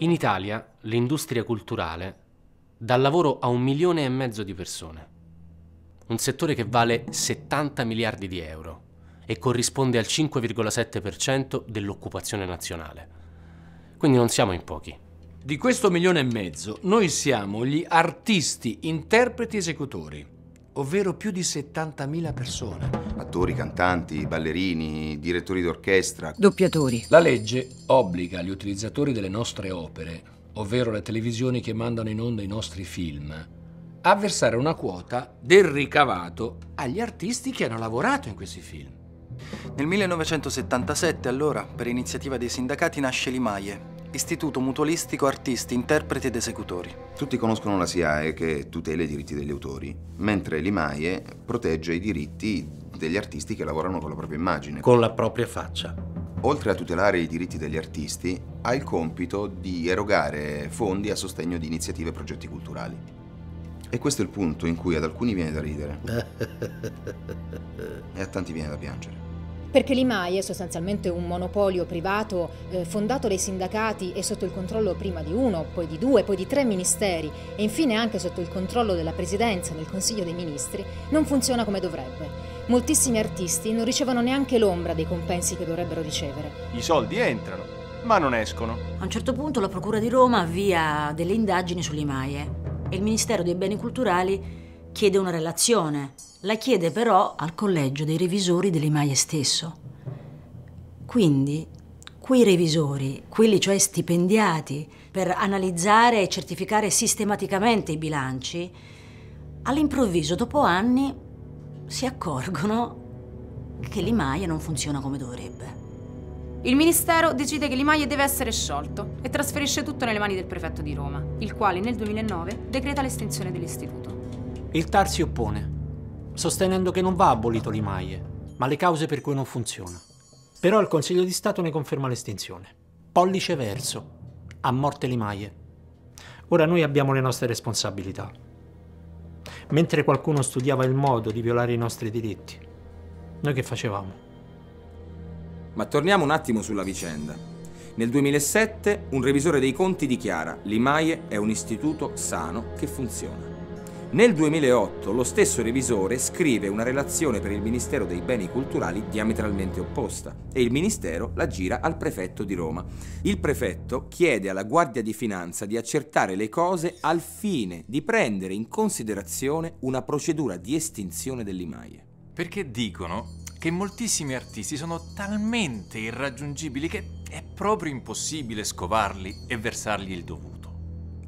In Italia l'industria culturale dà lavoro a un milione e mezzo di persone, un settore che vale 70 miliardi di euro e corrisponde al 5,7% dell'occupazione nazionale. Quindi non siamo in pochi. Di questo milione e mezzo, noi siamo gli artisti, interpreti, esecutori, ovvero più di 70.000 persone. Attori, cantanti, ballerini, direttori d'orchestra. Doppiatori. La legge obbliga gli utilizzatori delle nostre opere, ovvero le televisioni che mandano in onda i nostri film, a versare una quota del ricavato agli artisti che hanno lavorato in questi film. Nel 1977, allora, per iniziativa dei sindacati, nasce l'IMAIE, Istituto Mutualistico Artisti, Interpreti ed Esecutori. Tutti conoscono la SIAE che tutela i diritti degli autori, mentre l'IMAIE protegge i diritti degli artisti che lavorano con la propria immagine. Con la propria faccia. Oltre a tutelare i diritti degli artisti, ha il compito di erogare fondi a sostegno di iniziative e progetti culturali. E questo è il punto in cui ad alcuni viene da ridere e a tanti viene da piangere. Perché l'IMAI è sostanzialmente un monopolio privato eh, fondato dai sindacati e sotto il controllo prima di uno, poi di due, poi di tre ministeri e infine anche sotto il controllo della Presidenza del Consiglio dei Ministri, non funziona come dovrebbe. Moltissimi artisti non ricevono neanche l'ombra dei compensi che dovrebbero ricevere. I soldi entrano, ma non escono. A un certo punto la Procura di Roma avvia delle indagini sull'IMAIE e il Ministero dei Beni Culturali chiede una relazione. La chiede però al collegio dei revisori dell'IMAIE stesso. Quindi quei revisori, quelli cioè stipendiati per analizzare e certificare sistematicamente i bilanci, all'improvviso, dopo anni, si accorgono che l'IMAIE non funziona come dovrebbe. Il Ministero decide che l'IMAIE deve essere sciolto e trasferisce tutto nelle mani del prefetto di Roma, il quale nel 2009 decreta l'estinzione dell'istituto. Il TAR si oppone, sostenendo che non va abolito l'IMAIE, ma le cause per cui non funziona. Però il Consiglio di Stato ne conferma l'estinzione. Pollice verso. A morte l'IMAIE. Ora noi abbiamo le nostre responsabilità. Mentre qualcuno studiava il modo di violare i nostri diritti, noi che facevamo? Ma torniamo un attimo sulla vicenda. Nel 2007 un revisore dei conti dichiara l'IMAIE è un istituto sano che funziona. Nel 2008 lo stesso revisore scrive una relazione per il Ministero dei Beni Culturali diametralmente opposta e il Ministero la gira al prefetto di Roma. Il prefetto chiede alla Guardia di Finanza di accertare le cose al fine di prendere in considerazione una procedura di estinzione dell'IMAIE. Perché dicono che moltissimi artisti sono talmente irraggiungibili che è proprio impossibile scovarli e versargli il dovuto.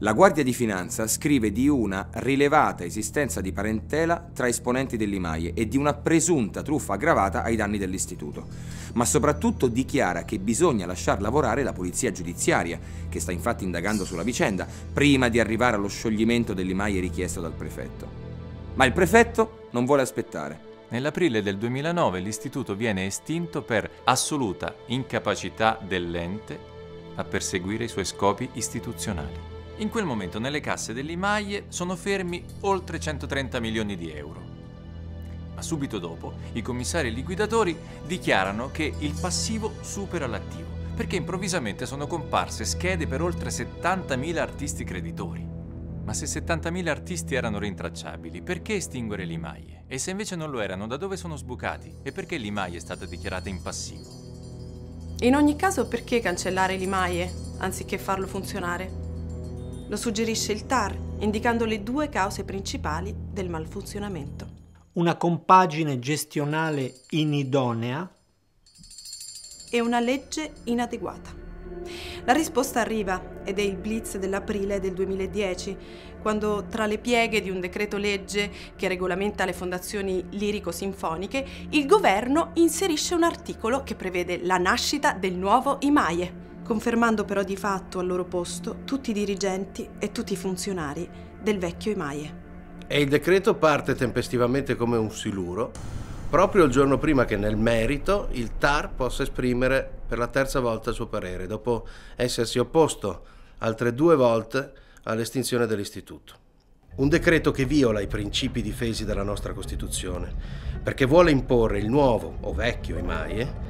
La Guardia di Finanza scrive di una rilevata esistenza di parentela tra esponenti dell'IMAIE e di una presunta truffa aggravata ai danni dell'istituto, ma soprattutto dichiara che bisogna lasciar lavorare la polizia giudiziaria, che sta infatti indagando sulla vicenda, prima di arrivare allo scioglimento dell'IMAIE richiesto dal prefetto. Ma il prefetto non vuole aspettare. Nell'aprile del 2009 l'istituto viene estinto per assoluta incapacità dell'ente a perseguire i suoi scopi istituzionali. In quel momento nelle casse dell'IMAIE sono fermi oltre 130 milioni di euro. Ma subito dopo i commissari liquidatori dichiarano che il passivo supera l'attivo, perché improvvisamente sono comparse schede per oltre 70.000 artisti creditori. Ma se 70.000 artisti erano rintracciabili, perché estinguere l'IMAIE? E se invece non lo erano, da dove sono sbucati? E perché l'IMAIE è stata dichiarata in passivo? In ogni caso, perché cancellare l'IMAIE anziché farlo funzionare? Lo suggerisce il TAR, indicando le due cause principali del malfunzionamento. Una compagine gestionale inidonea e una legge inadeguata. La risposta arriva ed è il blitz dell'aprile del 2010, quando tra le pieghe di un decreto legge che regolamenta le fondazioni lirico-sinfoniche, il governo inserisce un articolo che prevede la nascita del nuovo IMAIE, confermando però di fatto al loro posto tutti i dirigenti e tutti i funzionari del vecchio IMAIE. E il decreto parte tempestivamente come un siluro, proprio il giorno prima che nel merito il TAR possa esprimere per la terza volta il suo parere, dopo essersi opposto altre due volte all'estinzione dell'istituto. Un decreto che viola i principi difesi dalla nostra Costituzione, perché vuole imporre il nuovo o vecchio IMAIE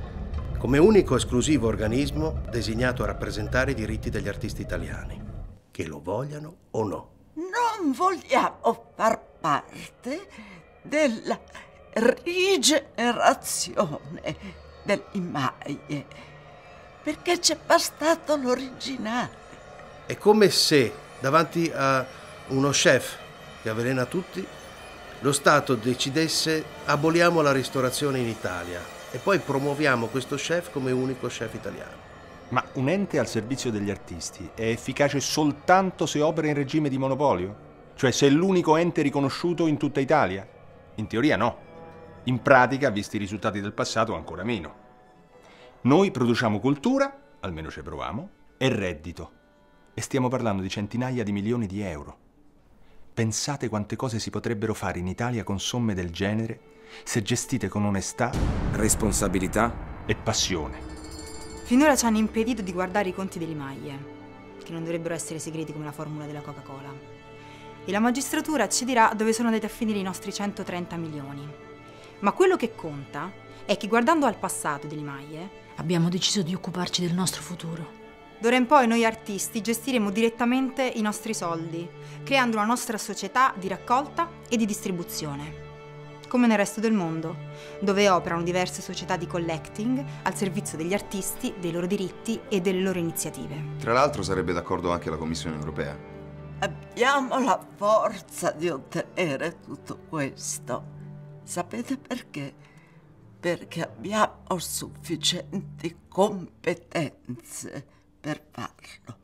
come unico esclusivo organismo designato a rappresentare i diritti degli artisti italiani, che lo vogliano o no. Non vogliamo far parte della rigenerazione dell'Imaie, perché c'è bastato l'originale. È come se davanti a uno chef che avvelena tutti, lo Stato decidesse aboliamo la ristorazione in Italia e poi promuoviamo questo chef come unico chef italiano. Ma un ente al servizio degli artisti è efficace soltanto se opera in regime di monopolio? Cioè se è l'unico ente riconosciuto in tutta Italia? In teoria no. In pratica, visti i risultati del passato, ancora meno. Noi produciamo cultura, almeno ci proviamo, e reddito. E stiamo parlando di centinaia di milioni di euro. Pensate quante cose si potrebbero fare in Italia con somme del genere se gestite con onestà, responsabilità e passione. Finora ci hanno impedito di guardare i conti delle maglie, che non dovrebbero essere segreti come la formula della Coca-Cola. E la magistratura ci dirà dove sono andati a finire i nostri 130 milioni. Ma quello che conta è che guardando al passato delle maglie, Abbiamo deciso di occuparci del nostro futuro. D'ora in poi noi artisti gestiremo direttamente i nostri soldi, creando una nostra società di raccolta e di distribuzione come nel resto del mondo, dove operano diverse società di collecting al servizio degli artisti, dei loro diritti e delle loro iniziative. Tra l'altro sarebbe d'accordo anche la Commissione europea. Abbiamo la forza di ottenere tutto questo. Sapete perché? Perché abbiamo sufficienti competenze per farlo.